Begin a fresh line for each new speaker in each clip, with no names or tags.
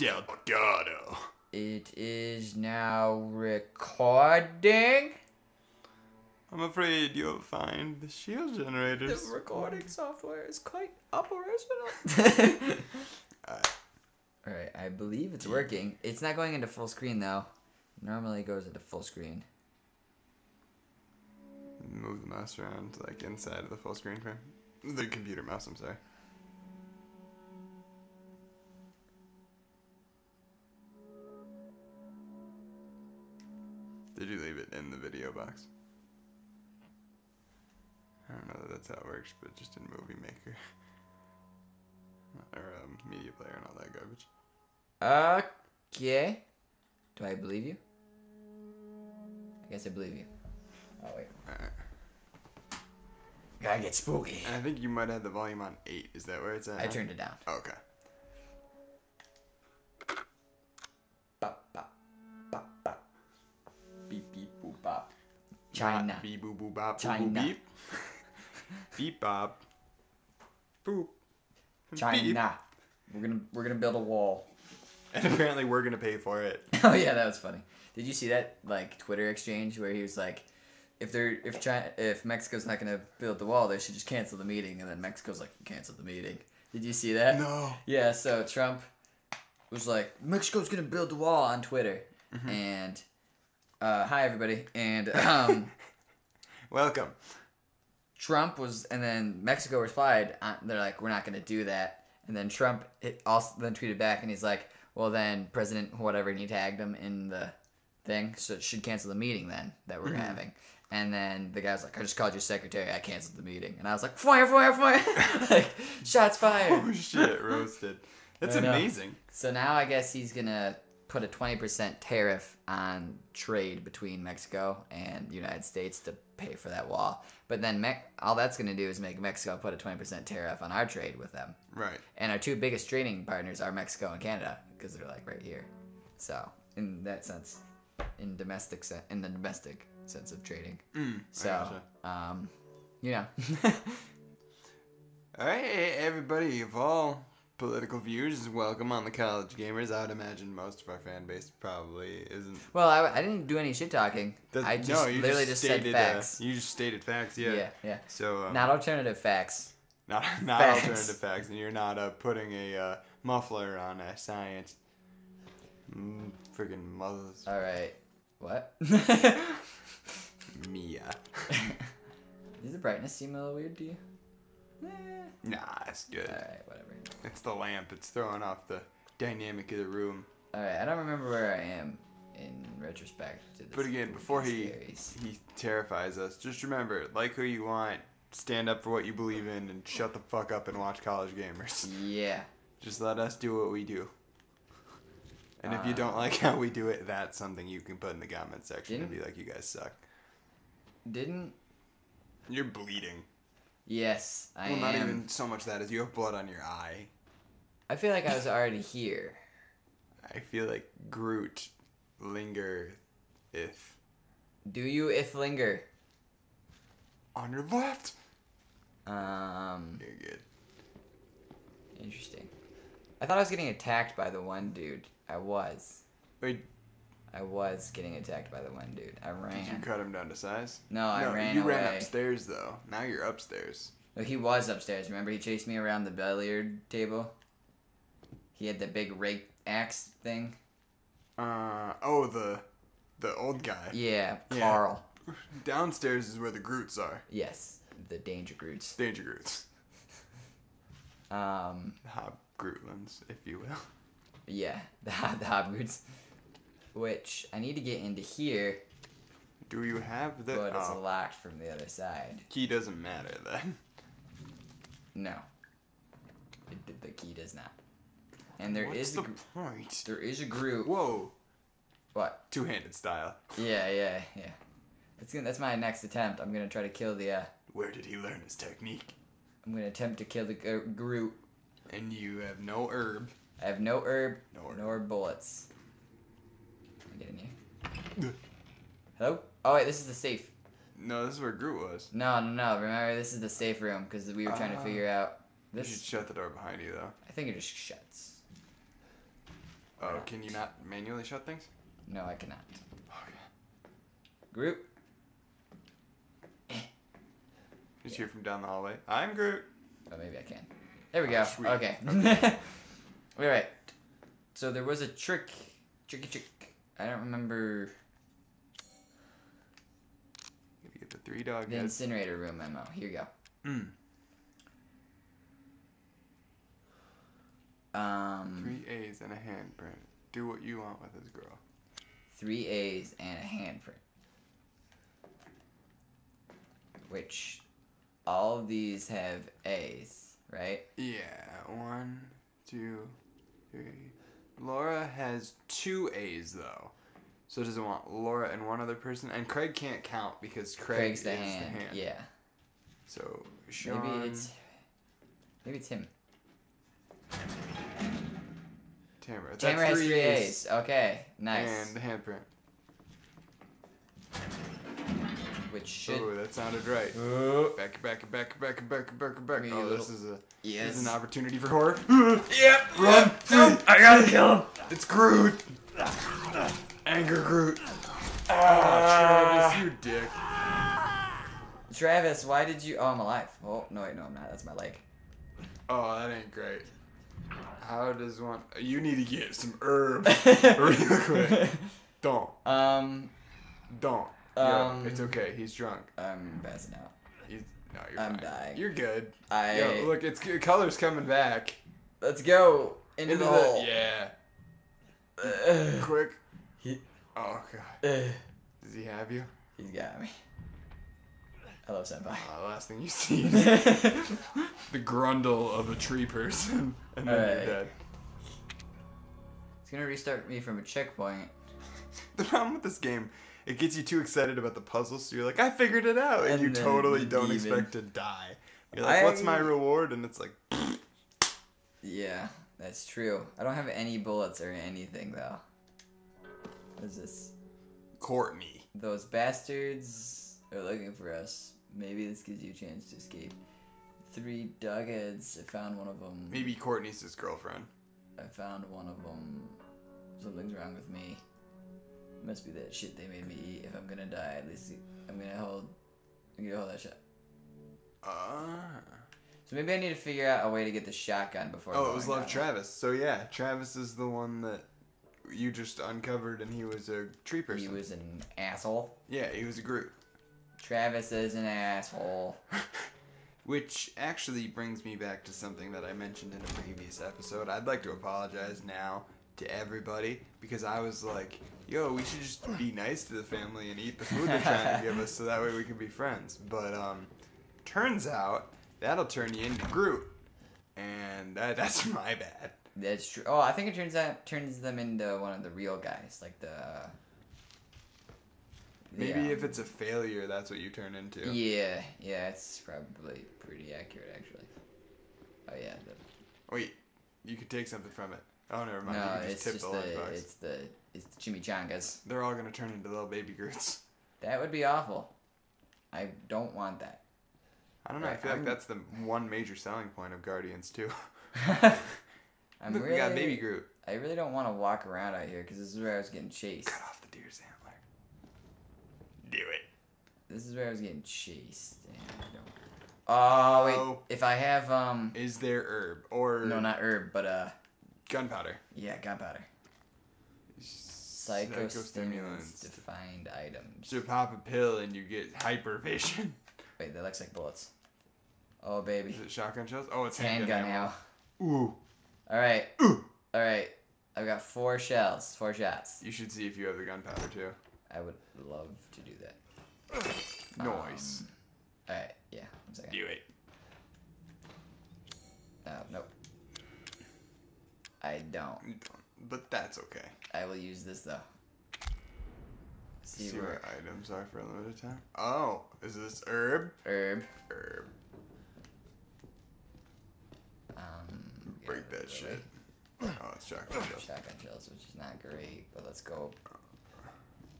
Delgado.
It is now recording.
I'm afraid you'll find the shield generators.
The recording software is quite operational.
Alright.
Alright, I believe it's working. It's not going into full screen though. Normally it goes into full screen.
Move the mouse around, like inside of the full screen frame. The computer mouse, I'm sorry. Did you leave it in the video box? I don't know that that's how it works, but just in Movie Maker. or um, Media Player and all that garbage.
Okay. Do I believe you? I guess I believe you. Oh wait.
Alright.
Gotta get spooky.
I think you might have the volume on 8. Is that where it's at?
I turned it down.
Oh, okay.
China.
Not Beep boop boop bop.
China.
beep. beep bop. Boop. Beep.
China. We're gonna we're gonna build a wall.
And apparently we're gonna pay for it.
oh yeah, that was funny. Did you see that like Twitter exchange where he was like, if they're if China if Mexico's not gonna build the wall, they should just cancel the meeting, and then Mexico's like, cancel the meeting. Did you see that?
No.
Yeah. So Trump was like, Mexico's gonna build the wall on Twitter, mm-hmm. and uh, hi everybody, and um.
Welcome.
Trump was, and then Mexico replied. Uh, they're like, "We're not going to do that." And then Trump it also then tweeted back, and he's like, "Well, then President whatever," and he tagged him in the thing, so it should cancel the meeting then that we're having. And then the guy's like, "I just called your secretary. I canceled the meeting." And I was like, "Fire, fire, fire!" like shots fired.
Oh shit, roasted. That's amazing.
So now I guess he's gonna put a twenty percent tariff on trade between Mexico and the United States to pay for that wall. But then Me- all that's gonna do is make Mexico put a twenty percent tariff on our trade with them.
Right.
And our two biggest trading partners are Mexico and Canada because they're like right here. So in that sense, in domestic se- in the domestic sense of trading.
Mm,
So um, you know.
Alright, everybody of all political views, welcome on the College Gamers. I would imagine most of our fan base probably isn't.
well, I, I didn't do any shit talking.
Does-
I just
no, you
literally just, said
stated,
facts.
Uh, you just stated facts, yeah.
yeah, yeah.
So um,
Not alternative facts.
Not not
Facts.
alternative facts, and you're not uh, putting a uh, muffler on uh, science. Mm, friggin' mothers.
All right. What?
Mia.
Does the brightness seem a little weird to you?
Nah, it's good.
All right, whatever.
It's the lamp. It's throwing off the dynamic of the room.
All right, I don't remember where I am in retrospect. To this
But again, before he
scaries.
he terrifies us, just remember, like who you want, stand up for what you believe in, and shut the fuck up and watch College Gamers.
Yeah.
Just let us do what we do. And if you
Uh,
don't like how we do it, that's something you can put in the comment section and be like, you guys suck.
Didn't?
You're bleeding.
Yes, I
well,
am.
not even so much that as you have blood on your eye.
I feel like I was already here.
I feel like Groot linger if
Do you if linger?
on your left.
Um,
You're good.
interesting. I thought I was getting attacked by the one dude. I was.
Wait,
I was getting attacked by the one dude. I
did you cut him down to size?
No, I
no,
ran
you
away.
ran upstairs though. Now you're upstairs.
Well, he was upstairs. Remember, he chased me around the billiard table. He had the big rake axe thing.
Uh oh, the the old guy.
Yeah,
Yeah.
Carl.
Downstairs is where the Groots are.
Yes, the danger Groots.
Danger Groots.
Um,
Hob Grootlings, if you will.
yeah, the the Hobgroots. Which I need to get into here,
Do you have the
but it's
oh,
locked from the other side.
key? Doesn't matter then.
No, it, the key does not. And there
What's
is
the point?
there is a Groot.
Whoa,
What?
two-handed style.
Yeah, yeah, yeah. That's gonna, that's my next attempt. I'm gonna try to kill the. Uh,
Where did he learn his technique?
I'm gonna attempt to kill the Gr- Groot.
And you have no herb.
I have no herb,
No herb.
nor bullets. Can I get in here? Hello? Oh wait, this is the safe.
No, this is where Groot was.
No, no, no. Remember, this is the safe room because we were trying to
Ah.
figure out This...
You should shut the door behind you though.
I think it just shuts.
Oh, can you not manually shut things?
No, I cannot.
Okay.
Groot.
Just hear from down the hallway. I'm Groot.
Oh, maybe I can. There we go.
Sweet.
Okay. All right. So there was a trick, tricky trick. I don't remember
Gotta get the three dog
the
heads.
incinerator room memo. Here you go.
Mm.
Um,
Three A's and a handprint. Do what you want with this girl.
three A's and a handprint. Which, all of these have A's, right?
Yeah, one, two, three. Laura has two A's though. So does it want Laura and one other person? And Craig can't count because Craig
Craig's
is
the
the
hand.
hand.
Yeah.
So Sean.
Maybe it's. Maybe it's him.
Tamara.
Tamara has three A's. Okay, nice.
And the handprint.
Which should.
Oh, that sounded right.
Oh.
Back, back, back, back, back, back, back. Oh,
little-
this is a
Yes.
this is an opportunity for horror.
Yep.
Run!
I gotta kill him.
It's Groot. Anger Groot. Oh, Travis, you dick.
Travis, why did you? Oh, I'm alive. Oh no, wait, no, I'm not. That's my leg.
Oh, that ain't great. How does one? You need to get some herb real quick. Don't,
Um,
don't.
Um,
Yo, it's okay. He's drunk.
I'm passing out.
He's no, you're
I'm
fine.
dying.
You're good.
I
Yo, look, it's color's coming back.
let's go into, the hole.
yeah.
Ugh.
Quick.
He-
Oh god.
Ugh.
Does he have you?
He's got me. Hello, senpai.
Uh, the last thing you see is the grundle of a tree person, and then
Alright.
you're dead.
It's gonna restart me from a checkpoint.
The problem with this game, it gets you too excited about the puzzles, so you're like, I figured it out, and,
And
you totally don't
even-
expect to die. You're like, what's my reward? And it's like,
Yeah, that's true. I don't have any bullets or anything though. What is this?
Courtney.
Those bastards are looking for us. Maybe this gives you a chance to escape. Three dugheads. I found one of them.
Maybe Courtney's his girlfriend.
I found one of them. Something's wrong with me. Must be that shit they made me eat. If I'm gonna die, at least I'm gonna hold. I'm gonna hold that shot.
Ah.
So maybe I need to figure out a way to get the shotgun before.
Oh, it was Love. Travis. So yeah, Travis is the one that you just uncovered, and he was a tree person.
He was an asshole.
Yeah, he was a Groot.
Travis is an asshole.
Which actually brings me back to something that I mentioned in a previous episode. I'd like to apologize now to everybody because I was like, yo, we should just be nice to the family and eat the food they're trying to give us so that way we can be friends. But um, turns out that'll turn you into Groot. And that, that's my bad.
That's true. Oh, I think it turns out turns them into one of the real guys, like the.
Maybe
um,
if it's a failure, that's what you turn into.
Yeah, yeah, it's probably pretty accurate actually. Oh yeah. The,
Wait, you could take something from it. Oh, never mind.
no,
could
it's
just
just
the
the it's the it's the chimichangas.
They're all gonna turn into little baby Groots.
That would be awful. I don't want that.
I don't know. I feel like
I'm-
that's the one major selling point of Guardians too.
I'm
Look,
really,
we got baby Groot.
I really don't want to walk around out here because this is where I was getting chased.
Cut off the deer's antler. Do it.
This is where I was getting chased. And I don't... Oh wait,
Oh.
if I have um,
Is there herb or
no, not herb, but uh,
gunpowder?
yeah, gunpowder. Psychostimulants, defined items.
So pop a pill and you get hypervision.
Wait, that looks like bullets. Oh baby,
Is it shotgun shells? Oh, it's
handgun
handgun
now.
ammo. Ooh.
All right. Ooh. All right. I've got four shells, four shots.
You should see if you have the gunpowder too.
I would love to do that.
Nice.
Um, All right, yeah. One second.
Do it.
Oh nope. I don't.
You don't, But that's okay.
I will use this though. See,
See,
where
items are for a limited time. Oh, is this herb?
herb.
Herb.
Um,
Break
yeah,
that
really.
shit. Oh, it's shotgun shells.
Shotgun shells, which is not great, but let's go.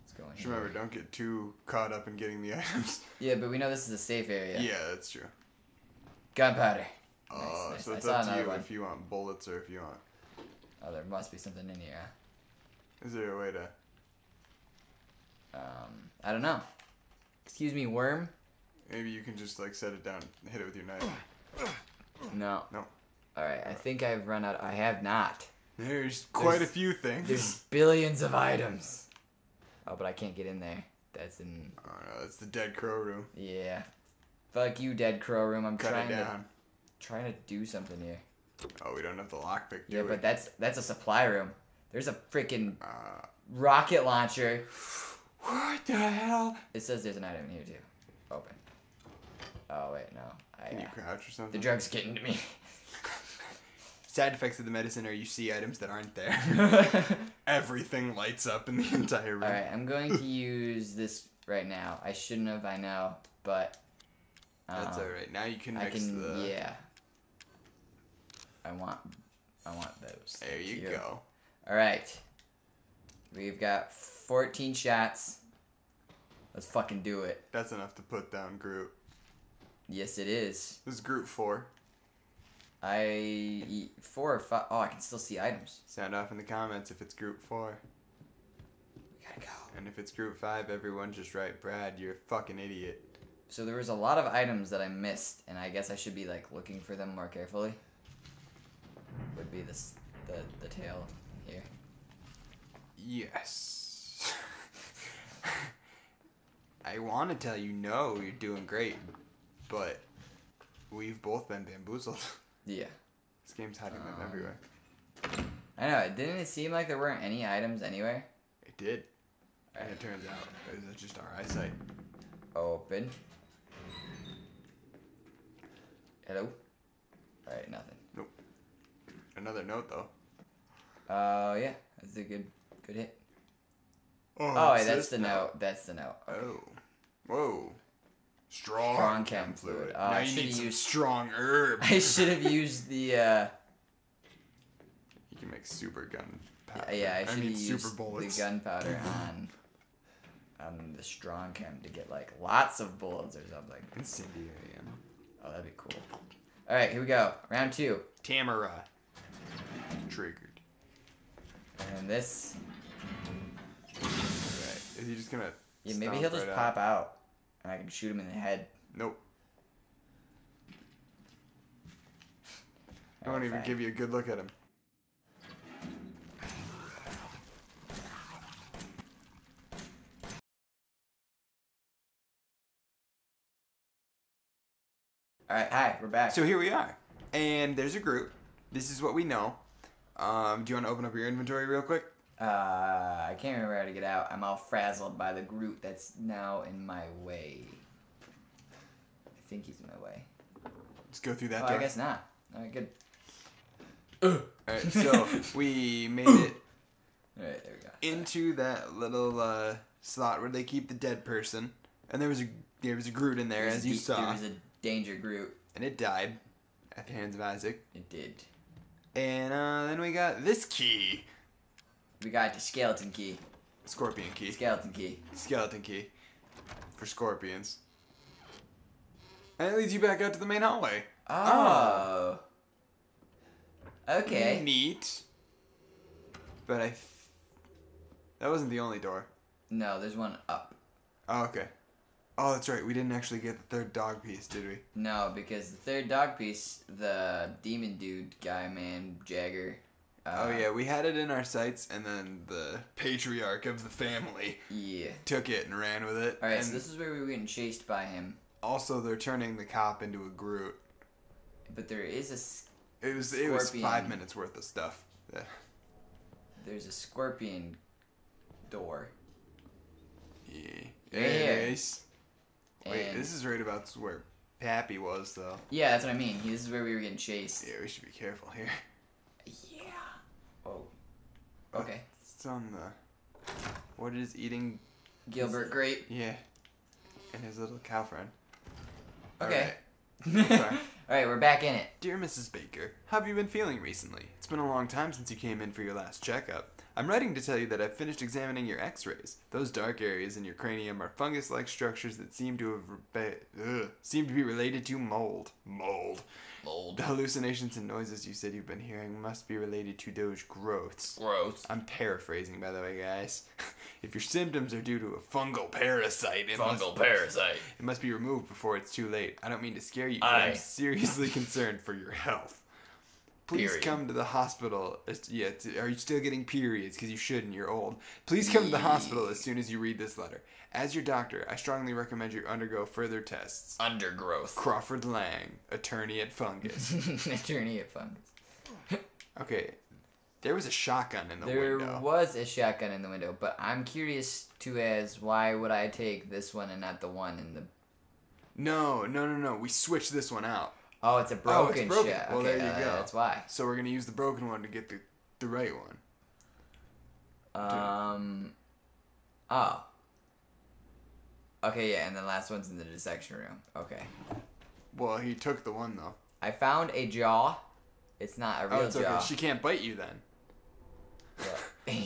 Let's go in
Just
here.
remember, don't get too caught up in getting the items.
Yeah, but we know this is a safe area.
Yeah, that's true.
Gunpowder.
Uh,
Nice, nice.
so it's up to you
one.
if you want bullets or if you want.
Oh, there must be something in here.
Is there a way to?
Um, I don't know. Excuse me, worm.
Maybe you can just like set it down, and hit it with your knife.
No.
No.
All right, I think I've run out. I have not.
There's quite
There's-
a few things.
There's billions of items. Oh, but I can't get in there. That's in.
Oh no, that's the dead crow room.
Yeah. Fuck you, dead crow room. I'm
Cut
trying to
down.
trying to do something here.
Oh, we don't have the lockpick,
Yeah,
we?
but that's that's a supply room. There's a freaking
Uh,
rocket launcher.
what the hell?
It says there's an item in here too. Open. Oh wait, no. I,
Can you
uh,
crouch or something?
the drug's getting to me.
Side effects of the medicine are you see items that aren't there. Everything lights up in the entire room.
All right, I'm going to use this right now. I shouldn't have, I know, but
That's
um,
alright. Now you can
I can,
the.
yeah. I want, I want those.
There you go.
All right, we've got 14 shots. Let's fucking do it.
That's enough to put down Groot.
Yes, it is.
This is Groot 4.
I four or five. Oh, I can still see items.
Sound off in the comments if it's Groot 4.
We gotta go.
And if it's Groot 5, everyone just write Brad, you're a fucking idiot.
So there was a lot of items that I missed, and I guess I should be like looking for them more carefully. Would be this the the tail here.
Yes. I want to tell you no, you're doing great, but we've both been bamboozled.
Yeah.
This game's hiding them
Um,
everywhere.
I know. It didn't it seem like there weren't any items anywhere?
It did. And it turns out it was just our eyesight.
Open. Hello. All right, nothing.
Another note though.
Oh yeah, that's a good good hit.
Oh,
Oh, wait, that's the note. That's the note. Okay.
Oh. Whoa. Strong,
Strong
chem fluid.
fluid. Oh,
now
I
you need some
used-
strong herb.
I should have used the. uh
You can make super gun powder.
Yeah, I should have
super
used
bullets.
the gunpowder on on the strong chem to get like lots of bullets or something.
Incendiary ammo.
Oh, that'd be cool. All right, here we go. Round two,
Tamara. Triggered.
and this.
Alright. Is he just gonna
Yeah, maybe he'll just
right
pop
out?
out, and I can shoot him in the head.
Nope. I won't even give you a good look at him.
All right, hi, we're back.
So here we are. And there's a group. This is what we know. Um, do you want to open up your inventory real quick?
Uh, I can't remember how to get out. I'm all frazzled by the Groot that's now in my way. I think he's in my way.
Let's go through that
Oh,
door.
I guess not. All right, good.
Alright, so we made it
All right, there we go.
into that little uh, slot where they keep the dead person. And there was a there was a Groot in there,
There's
as you
de-
saw.
There was a danger Groot.
And it died at the hands of Isaac.
It did.
And uh, then we got this key.
We got the skeleton key.
Scorpion key.
Skeleton key.
Skeleton key. For scorpions. And it leads you back out to the main hallway.
Oh. Okay.
Neat. But I. Th- that wasn't the only door.
No, there's one up.
Oh, okay. Oh, that's right. We didn't actually get the third dog piece, did we?
No, because the third dog piece, the demon dude guy, man, Jagger. Uh,
oh, yeah. We had it in our sights, and then the patriarch of the family
Yeah.
took it and ran with it.
All right,
and
so this is where we were getting chased by him,
also, they're turning the cop into a Groot.
but there is a s-
It was it was five minutes worth of stuff. Yeah.
there's a scorpion door.
Yeah. Yes. Wait,
And-
this is right about where Pappy was, though.
Yeah, that's what I mean. This is where we were getting chased.
Yeah, we should be careful here.
Yeah. Oh. Okay.
It's on the. What is eating?
Gilbert Grape.
Yeah. And his little cow friend.
Okay.
Alright. Sorry.
All right, we're back in it.
Dear Mrs. Baker, how have you been feeling recently? It's been a long time since you came in for your last checkup. I'm writing to tell you that I've finished examining your x-rays. Those dark areas in your cranium are fungus-like structures that seem to have ugh, seem to be related to mold. Mold.
Mold.
The hallucinations and noises you said you've been hearing must be related to those growths.
Gross.
I'm paraphrasing, by the way, guys. if your symptoms are due to a fungal parasite, it, must,
Fungal parasite.
it must be removed before it's too late. I don't mean to scare you, but
Aye.
I'm seriously concerned for your health. Please
Period.
come to the hospital. As, yeah, are you still getting periods? Because you shouldn't. You're old. Please come to the hospital as soon as you read this letter. As your doctor, I strongly recommend you undergo further tests.
Undergrowth.
Crawford Lang, attorney at Fungus.
Attorney at fungus.
Okay, there was a shotgun in the
There
window.
was a shotgun in the window, but I'm curious to as why would I take this one and not the one in the?
No, no, no, no. We switched this one out.
Oh, it's a broken,
Oh, it's
broken.
Well,
okay,
there you
uh,
go.
That's why.
So we're gonna use the broken one to get the the right one.
Um. Oh. Okay, yeah, and the last one's in the dissection room. Okay.
Well, he took the one though.
I found a jaw. It's not a real
Oh, it's
jaw.
okay. She can't bite you then.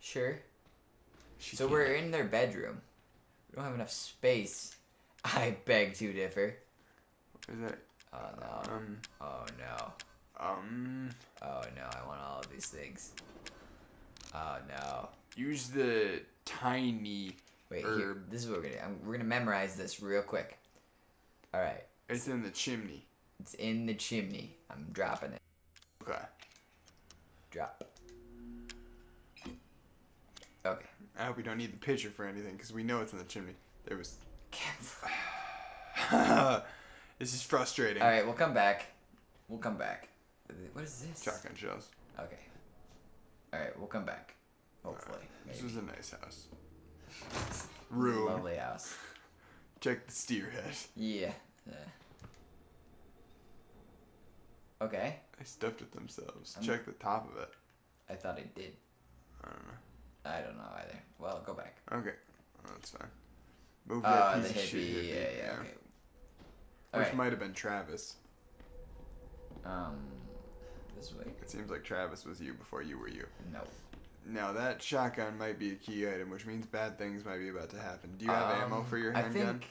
sure.
She
So
can't.
we're in their bedroom. We don't have enough space. I beg to differ.
Is that
Oh no.
um
Oh no.
um
Oh no, I want all of these things. Oh no.
use the tiny.
Wait,
Herb.
here. This is what we're gonna. I'm, we're gonna memorize this real quick. All right.
It's in the chimney.
It's in the chimney. I'm dropping it.
Okay.
Drop. Okay.
I hope we don't need the picture for anything because we know it's in the chimney. There was. this is frustrating.
All right, we'll come back. We'll come back. What is this?
Shotgun shells.
Okay. All right, we'll come back. Hopefully.
This
Maybe.
was a nice house. Room.
Lovely house.
Check the steer head.
Yeah. yeah. Okay.
They stuffed it themselves.
I'm-
Check the top of it.
I thought I did.
I don't know.
I don't know either. Well, go back.
Okay, well, that's fine. Move
Oh,
that
the
piece of shit
hippie.
hippie,
Yeah, yeah. Okay.
Which
right.
might have been Travis.
Um, this way.
It seems like Travis was you before you were you.
No.
Now that shotgun might be a key item, which means bad things might be about to happen. Do you have ammo
Um,
for your handgun?
I think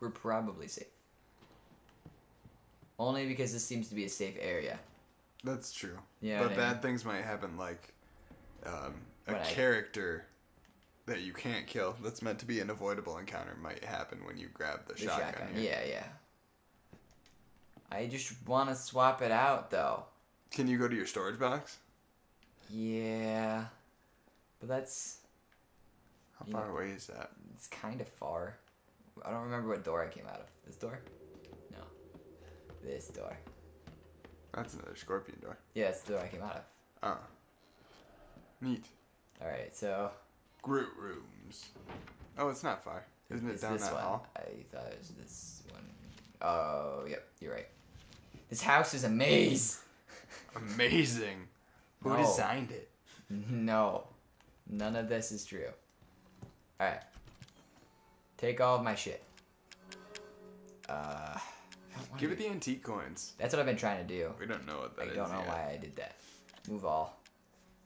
we're probably safe. Only because this seems to be a safe area.
That's true.
Yeah.
but bad things might happen, like um, a
When I-
character that you can't kill. That's meant to be an avoidable encounter might happen when you grab the,
the
shotgun.
shotgun. Yeah, yeah. I just want to swap it out though.
Can you go to your storage box?
Yeah. But that's
How far
know-
away is that?
it's kind of far. I don't remember what door I came out of. This door? No. This door.
That's another scorpion door.
Yeah, it's the door I came out of.
Oh. Neat.
All right, so
Groot rooms. Oh, it's not far. Isn't it down that
one.
hall?
I thought it was this one. Oh, yep, you're right. This house is a maze.
Amazing. Who
No.
designed it?
No, none of this is true. All right, take all of my shit. Uh, I don't wanna
Give it the antique coins.
That's what I've been trying to do.
We don't know what that
I
is
don't know
yet.
why I did that. Move all.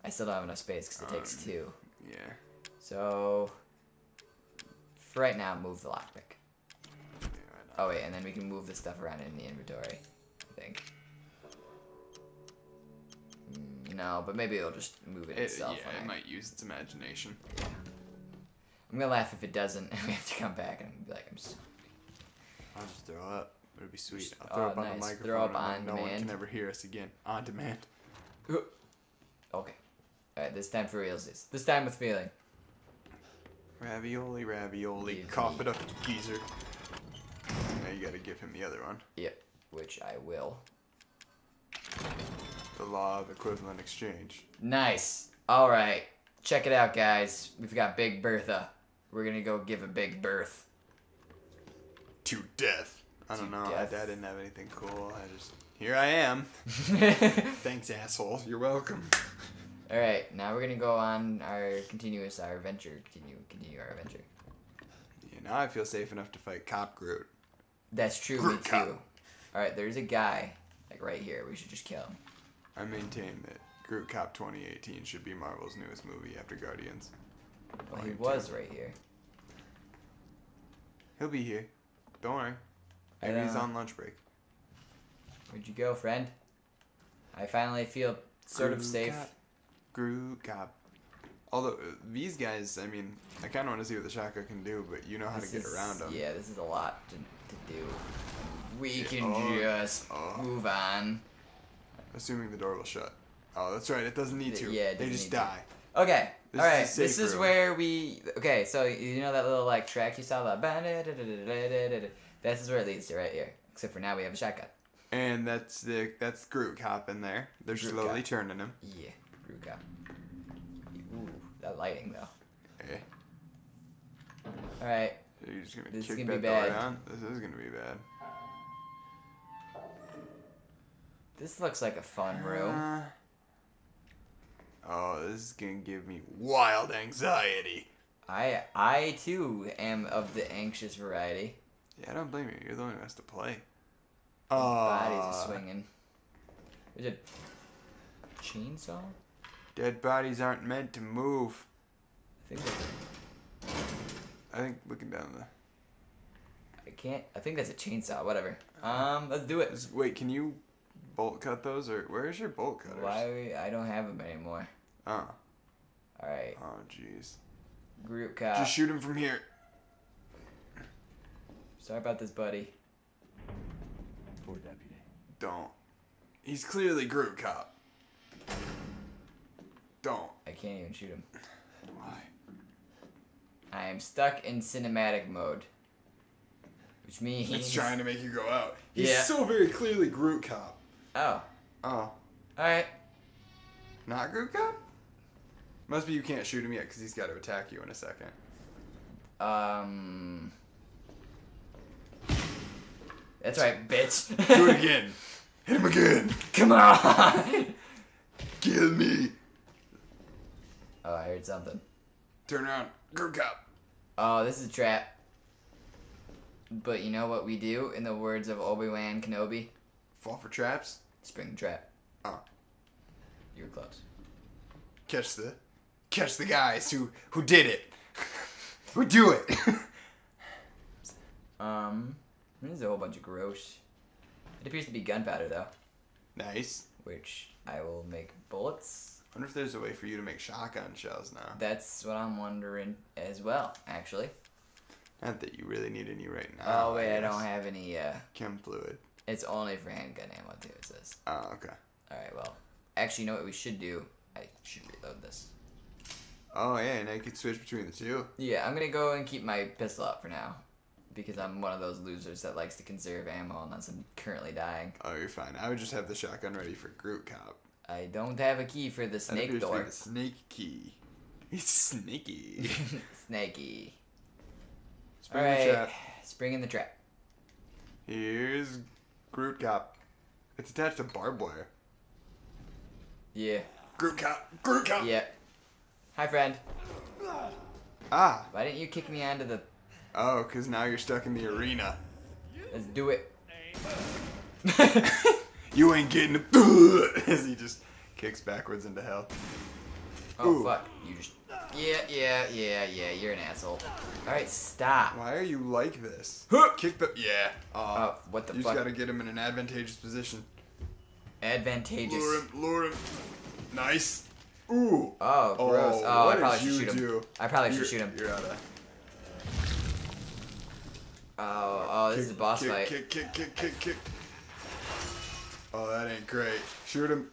I still don't have enough space because it takes
Um,
two.
Yeah.
So, for right now, move the lockpick.
yeah know.
Oh wait, and then we can move the stuff around in the inventory. I think. Mm, No, but maybe it'll just move it,
It,
itself.
yeah,
when
it
I-
might use its imagination.
I'm gonna laugh if it doesn't, and we have to come back and be like, I'm. So-
I'll just throw up. It'll be sweet. I'll throw
oh,
up on
nice.
the microphone
Throw up
and then
on
no one can ever hear us again. On demand.
okay. All right, this time for realsies. This time with feeling.
Ravioli, ravioli.
Give
Cough
me-
it up, geezer. Now you gotta give him the other one.
Yep, which I will.
The law of equivalent exchange.
Nice. All right, check it out, guys. We've got Big Bertha. We're gonna go give a big birth.
To death. I don't know.
death.
I, I didn't have anything cool. I just. Here I am. Thanks, asshole. You're welcome.
All right, now we're gonna go on our continuous our adventure. Continue, continue our adventure.
Yeah, now I feel safe enough to fight Cop Groot.
That's true, me too.
cow.
All right, there's a guy like right here. We should just kill him.
I maintain that Groot Cop 2018 should be Marvel's newest movie after Guardians.
Well, he was right here.
He'll be here. Don't worry.
I
Maybe he's on lunch break.
Where'd you go, friend? I finally feel sort of
Groot
safe.
Cop. Groot Cop. Although uh, these guys, I mean, I kind of want to see what the Shaka can do, but you know how
This
to get
is-
around them.
Yeah, this is a lot to, to do. We can just move on.
Assuming the door will shut. Oh, that's right. It doesn't need to.
Yeah,
they just
need to.
die.
Okay.
This
All
is
right. This is
room.
where we. Okay. So you know that little like track you saw that. This is where it leads to right here. Except for now we have a shotgun.
And that's the that's Groot Cop in there. They're
Groot
slowly
Cop.
turning him.
Yeah. Ruka. Ooh, that lighting though.
Hey,
All right.
you're just gonna
This is gonna
that
be bad.
down. This is gonna be bad.
This looks like a fun room.
Uh, oh, this is gonna give me wild anxiety.
I I too am of the anxious variety.
Yeah, I don't blame you. You're the one who has to play.
Bodies
Uh,
are swinging. There's a chainsaw.
Dead bodies aren't meant to move.
I think
I think looking down the.
I can't. I think that's a chainsaw. Whatever. Um, let's do it.
Wait, can you bolt cut those or where's your bolt cutters?
Why I don't have them anymore.
Oh,
All right,
oh, jeez.
Groot Cop.
Just shoot him from here.
Sorry about this, buddy.
Poor deputy.
Don't. He's clearly Groot Cop. Don't.
I can't even shoot him.
Why?
I am stuck in cinematic mode, which means
It's trying to make you go out. He's
Yeah.
so very clearly Groot Cop.
Oh,
Oh,
all right.
not Cop? Must be you can't shoot him yet because he's got to attack you in a second.
Um, that's right, bitch.
Do it again. Hit him again.
Come on.
Kill me.
oh, I heard something.
Turn around. Cop.
Oh, this is a trap. But you know what we do, in the words of Obi Wan Kenobi?
Fall for traps.
Spring trap.
Oh.
You were close.
Catch the, catch the guys who who did it. who do it.
Um, there's a whole bunch of gross. It appears to be gunpowder though,
nice.
which I will make bullets.
I Wonder if there's a way for you to make shotgun shells now.
That's what I'm wondering as well, actually.
Not that you really need any right now.
Oh wait, I
guess.
don't have any. Uh,
Chem fluid.
It's only for handgun ammo too. It says.
Oh, okay.
All right, well, actually, you know what we should do? I should reload this.
Oh yeah, and I could switch between the two.
Yeah, I'm gonna go and keep my pistol out for now, because I'm one of those losers that likes to conserve ammo unless I'm currently dying.
Oh, you're fine. I would just have the shotgun ready for Groot Cop.
I don't have a key for the snake
appears to be
door.
The snake key. He's snaky.
Snaky.
Spring
All
the trap.
spring in the trap.
Here's Groot Cop. It's attached to barbed wire.
Yeah,
Groot Cop. Groot Cop.
yeah. Hi, friend.
Ah.
Why didn't you kick me onto the?
Oh, because now you're stuck in the arena.
Let's do it.
You ain't getting. As he just kicks backwards into hell.
Oh
Ooh.
fuck! You just. Yeah, yeah, yeah, yeah. You're an asshole. All right, stop.
Why are you like this? Kick the. Yeah. Oh.
Oh, what the
you
fuck?
just gotta get him in an advantageous position.
Advantageous.
Lure him, lure him. Nice. Ooh.
Oh, oh, gross. Oh, I probably should
you
shoot him.
do?
I probably should
You're-
shoot him.
You're out of.
Oh, oh, this is a boss
kick,
fight.
Kick, kick, kick, kick, kick. Oh, that ain't great. Shoot him.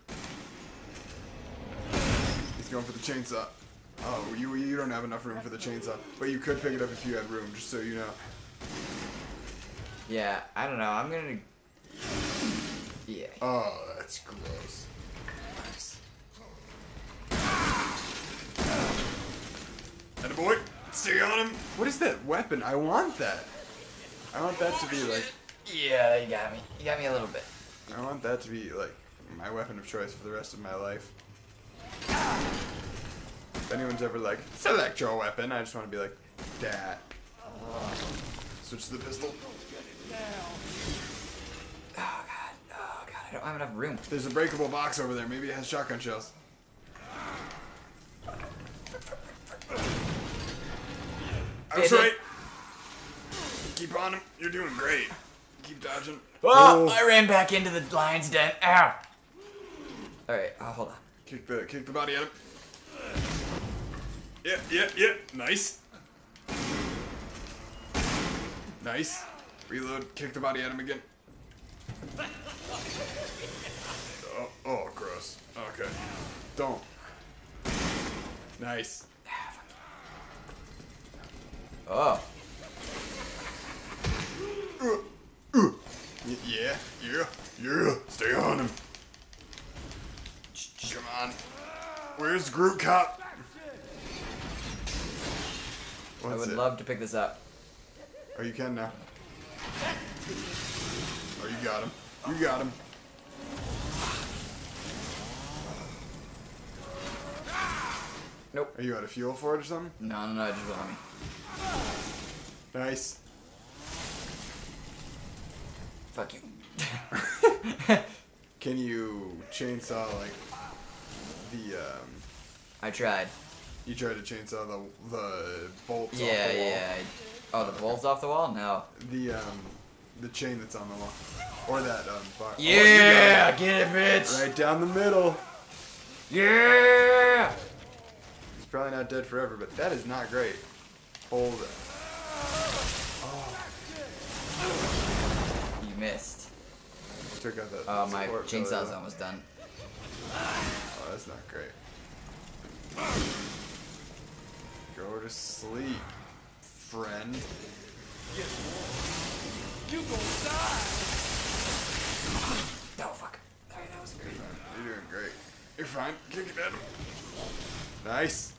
He's going for the chainsaw. Oh, you you don't have enough room for the chainsaw, but you could pick it up if you had room, just so you know.
Yeah, I don't know. I'm gonna. Yeah.
Oh, that's gross. Nice. And a boy, stay on him. What is that weapon? I want that. I want that to be oh, like.
Yeah, you got me. You got me a little bit.
I want that to be like my weapon of choice for the rest of my life. If anyone's ever like, select your weapon, I just want to be like, that. Switch to the pistol.
Oh god, oh god, I don't have enough room.
There's a breakable box over there. Maybe it has shotgun shells. That's right. Keep on him. You're doing great. Keep dodging.
Oh, oh. I ran back into the lion's den. Ow. All right, oh, hold on.
Kick the kick the body at him. Yeah, yeah, yeah. Nice. Nice. Reload. Kick the body at him again. Oh, oh, gross. Okay. Don't. Nice.
Oh,
Yeah, yeah, yeah. Stay on him. Come on. Where's Groot Cop?
I would
it?
love to pick this up.
Oh, you can now. Oh, you got him. You got him.
Nope.
Are you out of fuel for it or something?
No, no, no, just on me.
Nice.
Fuck you.
Can you chainsaw like the um?
I tried.
You tried to chainsaw the the bolts off the wall.
yeah. Oh, the bolts off the wall? No.
The um, the chain that's on the wall, or that um. Bar. Oh,
Yeah,
got
get it, bitch.
Right down the middle.
Yeah.
He's probably not dead forever, but that is not great. Hold it.
You missed.
Took out that.
Oh, my chainsaw's almost done.
Oh, that's not great. Go to sleep, friend.
Oh, fuck. Alright, that was great.
You're doing great. You're fine. Kick it at him. Nice.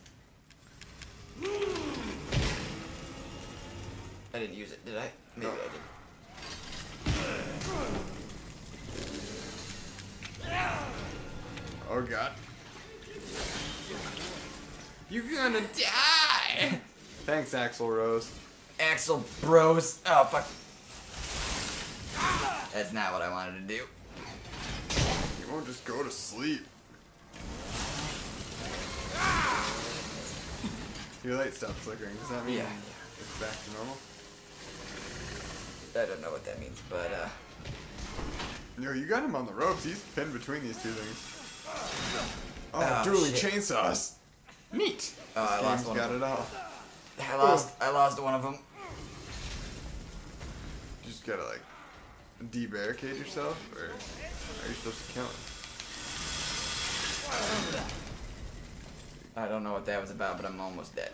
I didn't use it, did I? Maybe
No.
I did.
Oh God. You're gonna die. Thanks, Axl Rose.
Axel Bros. Oh, fuck. That's not what I wanted to do.
You won't just go to sleep. Your light stopped flickering. Does that mean
Yeah.
it's back to normal?
I don't know what that means, but, uh.
No, you got him on the ropes. He's pinned between these two things. Oh,
Oh,
dueling chainsaws. Neat.
Oh, I lost one
got
of
it all.
I lost. I lost one of them.
You just gotta like debarricade yourself, or are you supposed to count?
I don't know what that was about, but I'm almost dead.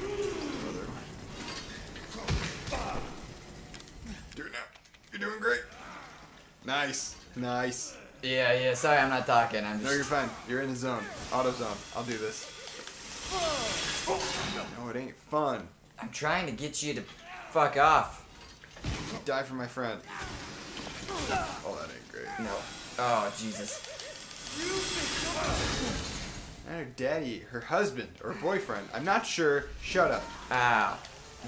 Another. Do it now. You're doing great. Nice. Nice.
Yeah, yeah. Sorry, I'm not talking. I'm just...
No, you're fine. You're in the zone. Auto zone. I'll do this. No, it ain't fun.
I'm trying to get you to fuck off.
Die for my friend. Oh, that ain't great.
No. Oh, Jesus.
Not her daddy, her husband, or boyfriend. I'm not sure. Shut up.
Ow.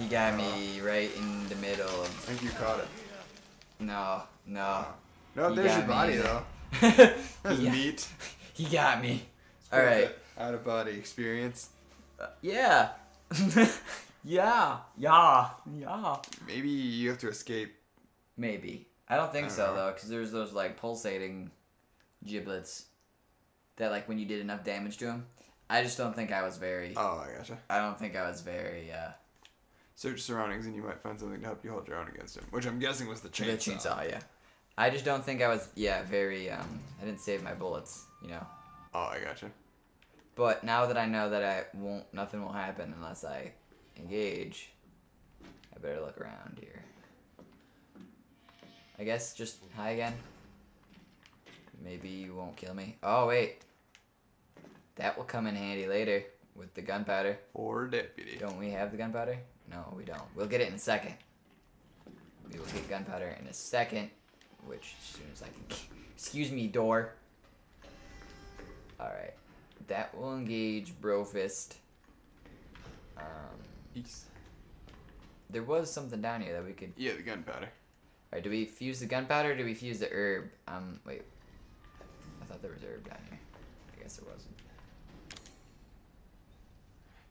You got me right in the middle
I think you caught it.
No, no.
No, there's your body
me.
though. That's
he, got,
neat.
he got me. All right.
Out of body experience.
Uh, yeah. yeah. Yeah. Yeah.
Maybe you have to escape.
Maybe. I don't think
I don't
so
know.
though, because there's those like pulsating giblets that like when you did enough damage to him. I just don't think I was very.
Oh, I gotcha.
I don't think I was very. uh
Search surroundings and you might find something to help you hold your own against him. Which I'm guessing was the
The
chainsaw.
chainsaw, yeah. I just don't think I was. Yeah, very. um I didn't save my bullets, you know.
Oh, I gotcha.
But now that I know that I won't, nothing will happen unless I engage. I better look around here. I guess just hi again. Maybe you won't kill me. Oh wait, that will come in handy later with the gunpowder.
Or deputy.
Don't we have the gunpowder? No, we don't. We'll get it in a second. We will get gunpowder in a second, which as soon as I can. Excuse me, door. Alright. That will engage Brofist. Um,
East.
there was something down here that we could.
Yeah, the gunpowder.
Alright, do we fuse the gunpowder do we fuse the herb? Um, wait. I thought there was herb down here. I guess there wasn't.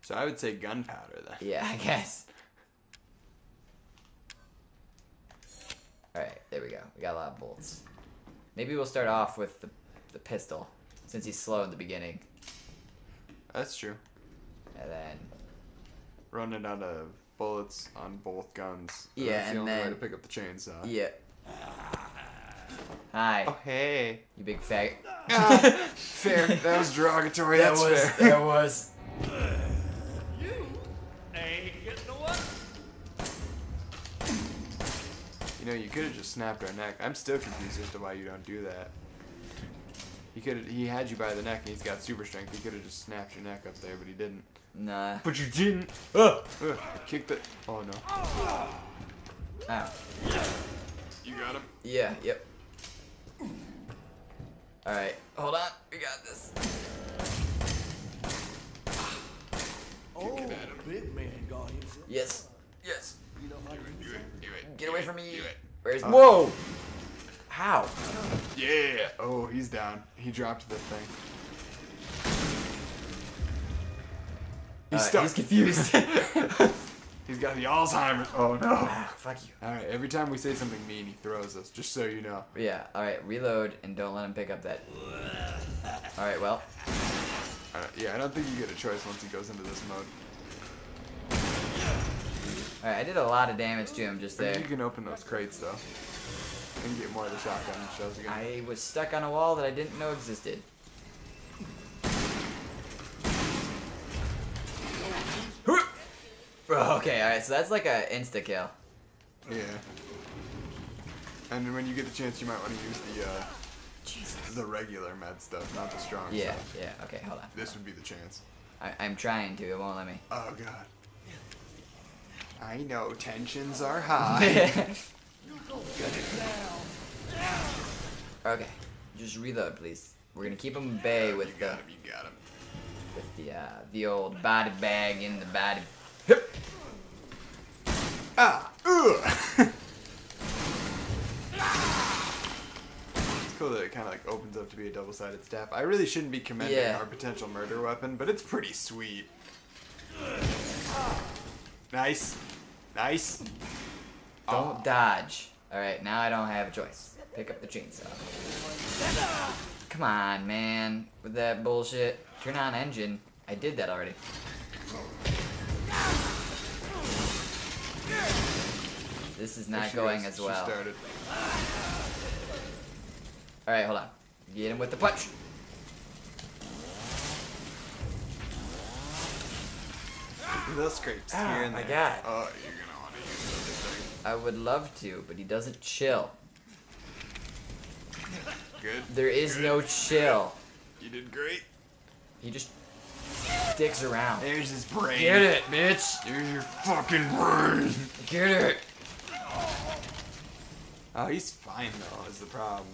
So I would say gunpowder then.
Yeah, I guess. Alright, there we go. We got a lot of bolts. Maybe we'll start off with the, the pistol, since he's slow in the beginning.
That's true.
And then,
Running out of bullets on both guns.
Yeah,
That's the
and
only way
then-
to pick up the chainsaw.
yeah. Ah. Hi,
Oh hey.
you big fag. Ah.
Fair. That was derogatory.
that
That's
was,
fair.
that was.
You ain't getting away.
You know, you could have just snapped our neck. I'm still confused as to why you don't do that. He could he had you by the neck and he's got super strength. He could have just snapped your neck up there, but he didn't.
Nah.
But you didn't. Ugh. Ugh. Kicked it. Oh no.
Ow.
You got him.
Yeah, yep. Alright, hold on. We got this.
Oh,
it at him.
big man got himself.
Yes. Yes. Get away from me.
Do it.
Where's.
Uh.
Whoa! How?
Yeah. Oh, he's down. He dropped the thing. He's
Uh,
stuck.
He's confused.
He's got the Alzheimer's. Oh no.
ah, fuck you.
All right. Every time we say something mean, he throws us. Just so you know.
Yeah, alright, reload and don't let him pick up that. Alright, well.
Uh, yeah, I don't think you get a choice once he goes into this mode.
Alright, I did a lot of damage to him just there.
You can open those crates though, and get more of the shotgun shells again.
I was stuck on a wall that I didn't know existed. Okay, alright, so that's like a insta kill.
Yeah. And when you get the chance, you might want to use the uh,
Jesus.
the regular med stuff, not the strong
Yeah,
stuff.
yeah, yeah, okay, hold on.
This would be the chance.
I, I'm trying to, it won't let me.
Oh god. I know tensions are high.
okay, just reload, please. We're gonna keep him at bay
you
with the
got him. You got him.
with the uh, the old body bag in the body.
Ah. Ugh. it's cool that it kind of like opens up to be a double-sided staff. I really shouldn't be commending
Yeah.
our potential murder weapon, but it's pretty sweet. Nice. Nice.
Don't dodge. Alright, now I don't have a choice. Pick up the chainsaw. Come on, man. With that bullshit. Turn on engine. I did that already. This is not going
goes.
as well. Alright, hold on. Get him with the punch.
Little scrapes
Ah,
here and
my
there.
God.
Oh, you're gonna want to use this thing.
I would love to, but he doesn't chill.
Good.
There is
Good.
no chill.
You did great.
He just dicks around.
There's his brain.
Get it, bitch!
There's your fucking brain.
Get it!
Oh, he's fine though. Is the problem.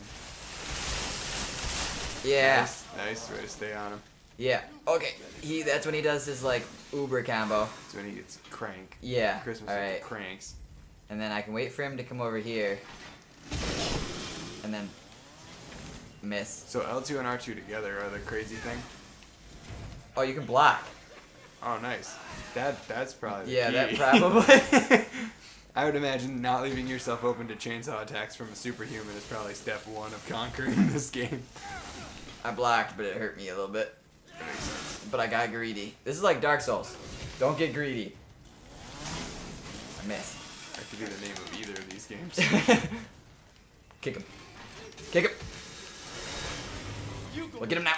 Yeah.
Nice, nice way to stay on him.
Yeah. Okay. He that's when he does his like Uber combo.
That's when he gets crank.
Yeah.
Christmas
All right.
cranks.
And then I can wait for him to come over here. And then miss.
So L2 and R2 together are the crazy thing.
Oh, you can block.
Oh, nice. That that's probably. the
Yeah, that probably.
I would imagine not leaving yourself open to chainsaw attacks from a superhuman is probably step one of conquering this game.
I blocked, but it hurt me a little bit.
That makes sense.
But I got greedy. This is like Dark Souls. Don't get greedy. I missed.
That could be the name of either of these games.
Kick him. Kick him. Look at him now.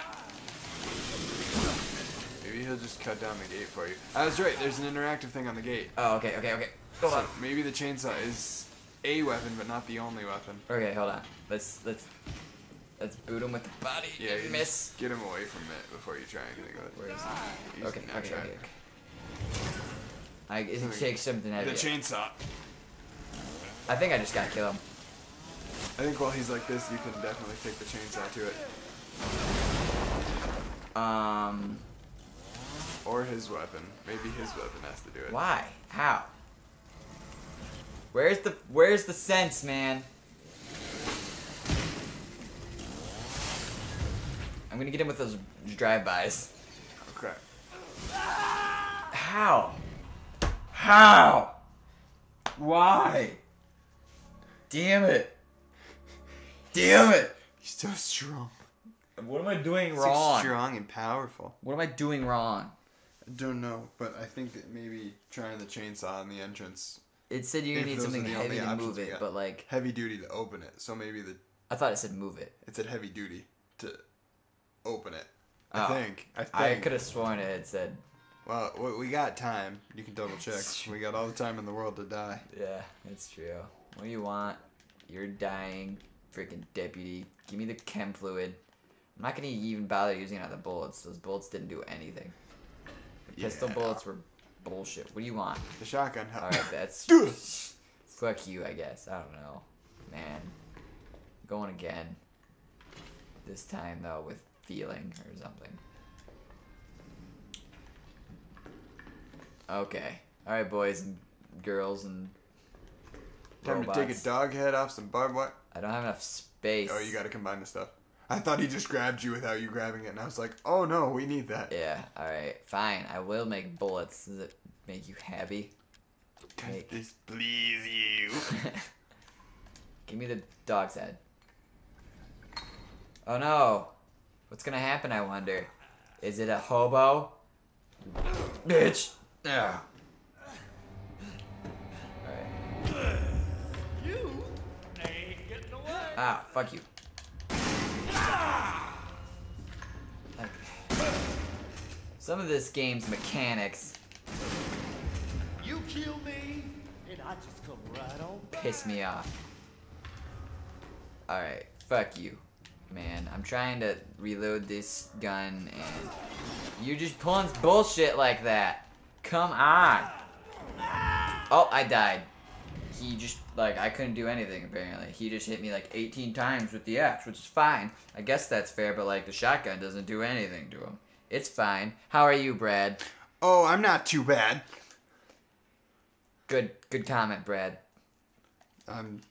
Maybe he'll just cut down the gate for you. Ah, I was right. There's an interactive thing on the gate.
Oh, okay, okay, okay. Hold
So
on.
maybe the chainsaw is a weapon, but not the only weapon.
Okay, hold on. Let's let's let's boot him with the body.
Yeah,
and
you
miss.
get him away from it before you try anything with it.
Where is he? Okay, okay, okay, okay. I it
Something-
takes something
The
heavy.
chainsaw.
I think I just gotta kill him.
I think while he's like this, you can definitely take the chainsaw to it.
Um,
Or his weapon. Maybe his weapon has to do it.
why? How? Where's the Where's the sense, man? I'm gonna get him with those drive-bys.
Okay.
How? How? Why? Damn it. Damn it.
He's so strong.
What am I doing
He's so
wrong?
strong and powerful.
What am I doing wrong?
I don't know, but I think that maybe trying the chainsaw in the entrance,
It said gonna need something heavy to move it, but like
heavy duty to open it. So maybe the
I thought it said move it.
it said heavy duty to open it. I
Oh.
think. I think.
I could have sworn it had said
Well, we- got time. You can double check. We got all the time in the world to die.
Yeah, it's true. What do you want? You're dying, freaking deputy. Give me the chem fluid. I'm not gonna even bother using the bullets. Those bullets didn't do anything. The pistol
Yeah.
bullets were bullshit. What do you want?
The shotgun.
Alright, that's. Fuck you, I guess. I don't know. Man. Going again. This time, though, with feeling or something. Okay. Alright, boys and girls and.
Time to take a dog head off some barbed wire.
I don't have enough space.
Oh, you got to combine the stuff. I thought he just grabbed you without you grabbing it, and I was like, oh no, we need that.
Yeah, alright, fine. I will make bullets. Does it make you happy?
Does
Make-
this please you?
Give me the dog's head. Oh no! What's gonna happen, I wonder? Is it a hobo? Bitch! Yeah. Alright.
You ain't getting away.
Ah, fuck you. Some of this game's mechanics
You kill me, and I just come right on
piss me off. Alright, fuck you. Man, I'm trying to reload this gun and you're just pulling bullshit like that. Come on. Oh, I died. He just, like, I couldn't do anything apparently. He just hit me like 18 times with the axe, which is fine. I guess that's fair, but like the shotgun doesn't do anything to him. It's fine. How are you, Brad?
Oh, I'm not too bad.
Good, good comment, Brad.
I'm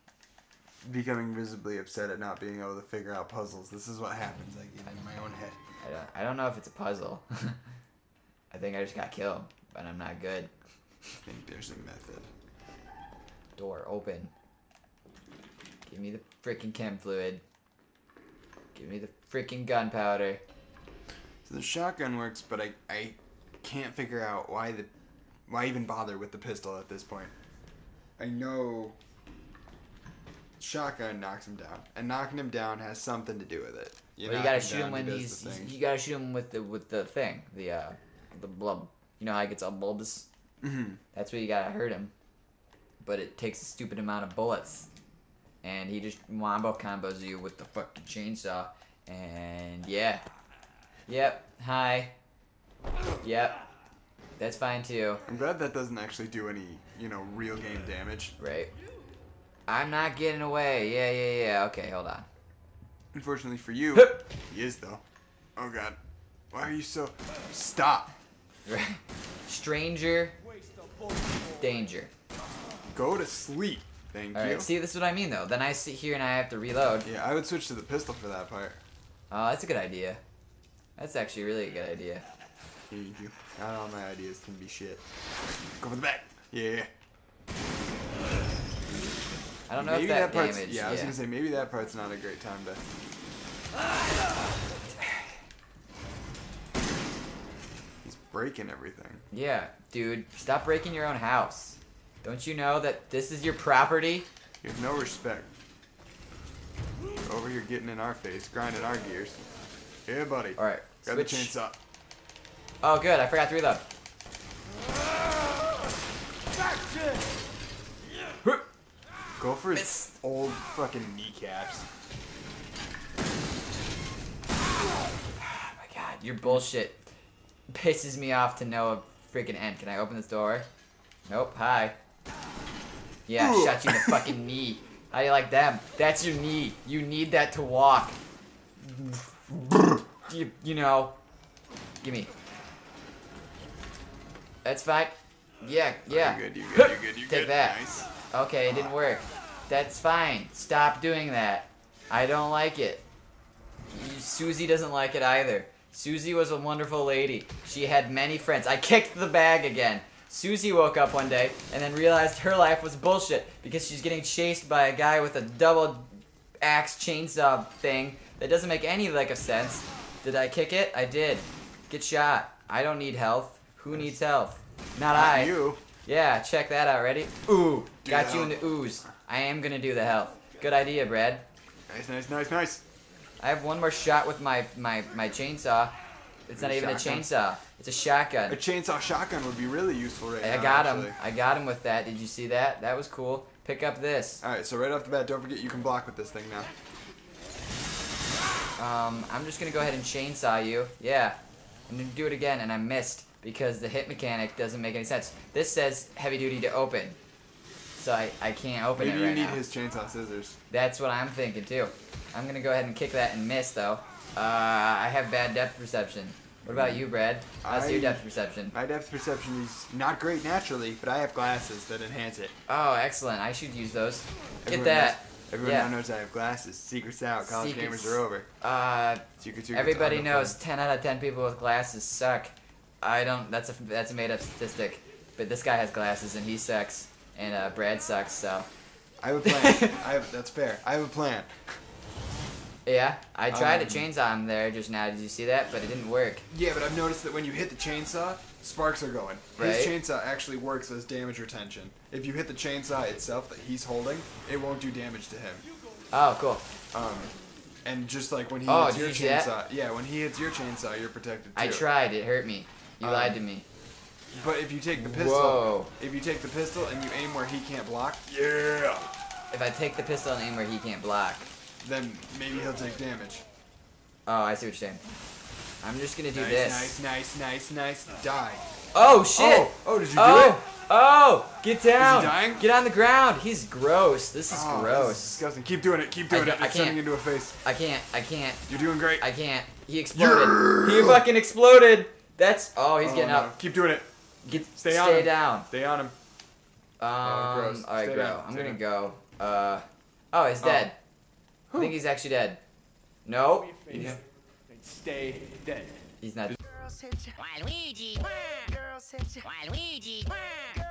becoming visibly upset at not being able to figure out puzzles. This is what happens. I get in my own head.
I don't, I don't know if it's a puzzle. I think I just got killed, but I'm not good.
I think there's a method.
Door open. Give me the freaking chem fluid. Give me the freaking gunpowder.
So the shotgun works, but I I can't figure out why the why even bother with the pistol at this point. I know shotgun knocks him down, and knocking him down has something to do with it.
well, you gotta shoot
down,
him when
he
he's, he's you gotta shoot him with the with the thing, the uh, the blub. You know how he gets all bulbous.
Mhm.
That's where you gotta hurt him. But it takes a stupid amount of bullets, and he just wombo combos you with the fucking chainsaw, and yeah, yep, hi, yep, that's fine too.
I'm glad that doesn't actually do any you know real game damage.
Right. I'm not getting away. Yeah, yeah, yeah. Okay, hold on.
Unfortunately for you, he is though. Oh god, why are you so? Stop.
Stranger
Waste a bullet. boy.
danger.
Go to sleep. Thank
All
you.
right. See, this is what I mean, though. Then I sit here and I have to reload.
Yeah, I would switch to the pistol for that part.
Oh, that's a good idea. That's actually really a good idea.
Thank you. Not all my ideas can be shit. Go for the back. Yeah.
I don't know
maybe
if that,
part's
damage.
yeah, I was gonna say maybe that part's not a great time to. He's breaking everything.
Yeah, dude. Stop breaking your own house. Don't you know that this is your property?
You have no respect. You're over here getting in our face, grinding our gears. Yeah, buddy.
All right.
Grab
switch.
the chainsaw.
Oh, good. I forgot to reload.
Back shit.
Go for his
Miss.
old fucking kneecaps.
Oh my god, your bullshit pisses me off to no freaking end. Can I open this door? Nope. Hi. Yeah,
Ooh.
shot you in the fucking knee. How do you like them? That's your knee. You need that to walk. You, you know. Gimme. That's fine. Yeah, yeah.
You good, you good, you good, you
Take
good.
that.
Nice.
Okay, it didn't work. That's fine. Stop doing that. I don't like it. Susie doesn't like it either. Susie was a wonderful lady. She had many friends. I kicked the bag again. Susie woke up one day and then realized her life was bullshit because she's getting chased by a guy with a double axe chainsaw thing that doesn't make any like of sense. Did I kick it? I did. Get shot. I don't need health. Who needs health? Not
Not
I.
you.
Yeah, check that out. Ready? Ooh, got you in the ooze. I am gonna do the health. Good idea, Brad.
Nice, nice, nice, nice.
I have one more shot with my my my chainsaw. It's not even
shotgun?
a chainsaw. It's a shotgun.
A chainsaw shotgun would be really useful right now.
I got him.
actually.
I got him with that. Did you see that? That was cool. Pick up this.
All right, so right off the bat, don't forget you can block with this thing now.
Um, I'm just gonna go ahead and chainsaw you. Yeah. I'm gonna do it again, and I missed because the hit mechanic doesn't make any sense. This says heavy duty to open, so I, I can't open
Maybe
it
you need his chainsaw scissors.
That's what I'm thinking too. I'm gonna go ahead and kick that and miss though. Uh, I have bad depth perception. What about you, Brad? How's your depth perception?
My depth perception is not great naturally, but I have glasses that enhance it.
Oh, excellent. I should use those. Get
Everyone
that.
knows- everyone
Yeah.
now knows I have glasses. Secrets out. College
Secrets.
gamers are over.
Uh,
Secrets, secrets.
everybody knows 10 out of 10 people with glasses suck. I don't. That's a that's a made up statistic. But this guy has glasses and he sucks, and uh, Brad sucks. So
I have a plan. I have. That's fair. I have a plan.
yeah, I tried
Um,
to chainsaw him there just now. Did you see that? But it didn't work.
Yeah, but I've noticed that when you hit the chainsaw, sparks are going.
Right.
His chainsaw actually works as damage retention. If you hit the chainsaw itself that he's holding, it won't do damage to him.
Oh, cool.
Um, and just like when he
Oh,
hits your
you see that?
chainsaw, yeah, when he hits your chainsaw, you're protected too.
I tried. It hurt me. You
Um,
lied to me.
But if you take the pistol,
Whoa.
if you take the pistol and you aim where he can't block, yeah,
If I take the pistol and aim where he can't block.
then maybe he'll take damage.
Oh, I see what you're saying. I'm just gonna do
nice,
this.
nice, nice, nice, nice. Die.
Oh shit!
Oh, oh, did you do
oh,
it?
Oh, get down!
dying?
Get on the ground. He's gross. This is
Oh,
gross.
This is disgusting. Keep doing it. Keep doing
don't-
it.
I
It's turning
can't.
into a face.
I can't. I can't.
You're doing great.
I can't. He exploded. He fucking exploded. That's. Oh, he's
Oh,
getting
no.
up.
Keep doing it.
Get.
Stay
Stay,
on him.
down.
Stay on him.
Um.
gross.
All right,
Stay
go.
down.
I'm
Stay
gonna
down.
go. Uh. Oh, he's
Oh.
dead. I think he's actually dead. No,
Yeah.
Stay dead.
he's not.
Girls hit you. Waluigi. Girls hit you. Waluigi. Girls hit you.